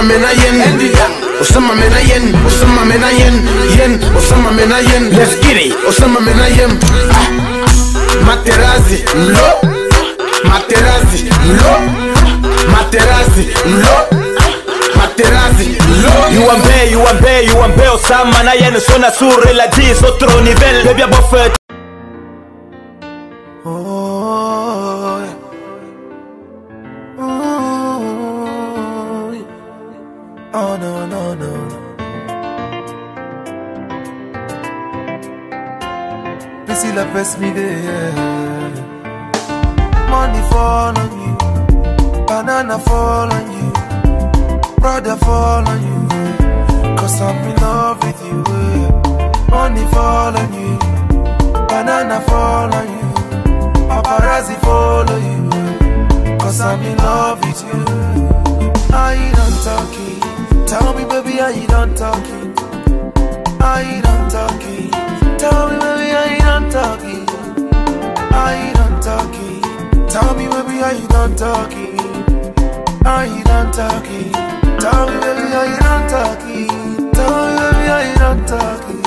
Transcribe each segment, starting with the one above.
Osama Menayen, Osama Menayen, Osama Menayen, Yen, Osama Menayen, Let's get it, Osama Menayen, ah, Materazzi, lo, Materazzi, lo, Materazzi, lo. Materazzi, lo. UMB, UMB, UMB, Osama Nayen, zona sur, el allí es otro nivel, bebia buffet. Oh. Oh no, no, no. Pissy la press me there. Money fall on you, banana fall on you, brother fall on you. Cause I'm in love with you. Money fall on you, banana fall on you, paparazzi follow you. Cause I'm in love with you. You done talking? Tell me, baby, are you done talking? Are you done talking? Tell me, baby, are you done talking? Are you done talking? Tell me, baby, are you done talking? Are you done talking? Tell me, baby, are you done talking? Tell me, baby, are you done talking?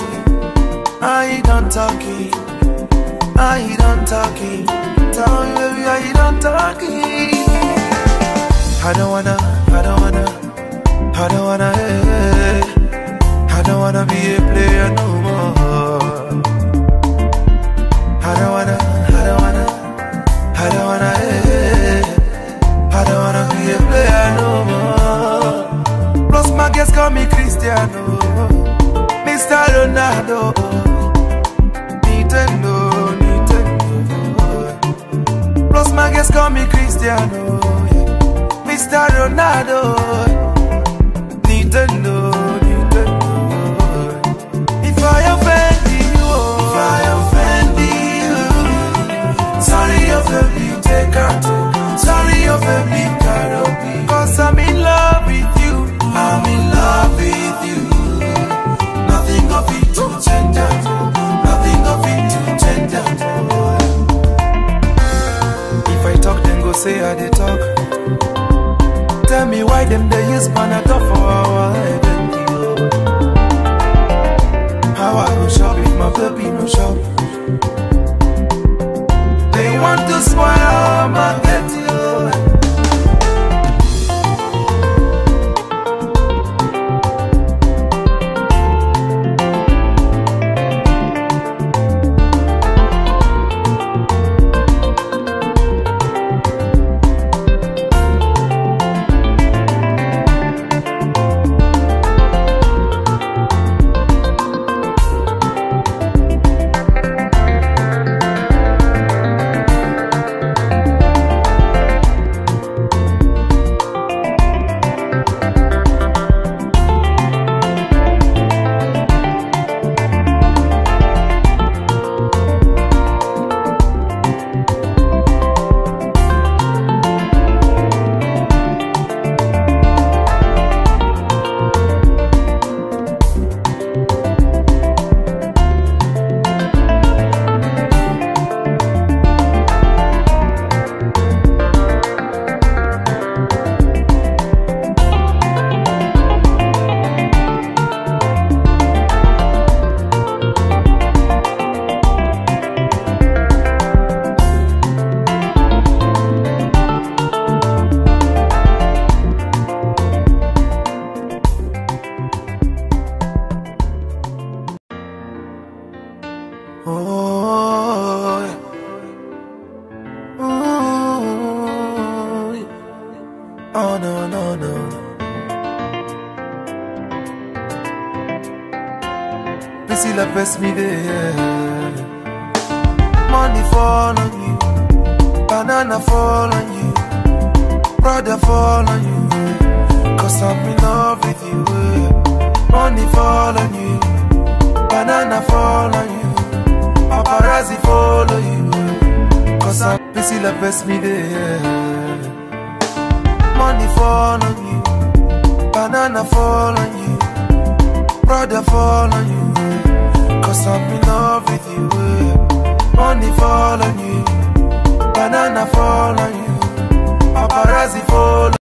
Are you done talking? Are you done talking? Tell me, baby, are you done talking? I don't wanna, I don't wanna, I don't wanna, hey, I don't wanna be a player no more. I don't wanna, I don't wanna, I don't wanna, hey, I don't wanna be a player no more. Plus my guests call me Cristiano, Mr. Ronaldo, Nintendo, Nintendo. Plus my guests call me Cristiano. Mr. Ronaldo, say I dey talk. Tell me why them they use Panadol for our headache. How I go shop if my baby no shop? Oh, yeah. oh, no, no, no. Pissy la press me there. Money fall on you, banana fall on you, brother fall on you. Cause I'm in love with you. eh. Money fall on you, banana fall on you paparazzi follow you. Cause I'm busy the best me there. Money fall on you. Banana fall on you. Brother fall on you. Cause I'm in love with you. Money fall on you. Banana fall on you. Paparazzi fall on you